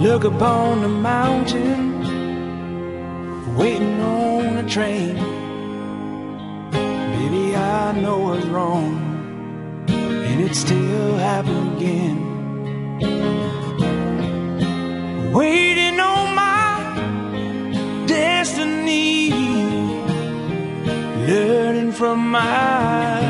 Look upon the mountains, waiting on a train. Baby, I know what's wrong, and it still happened again. Waiting on my destiny, learning from my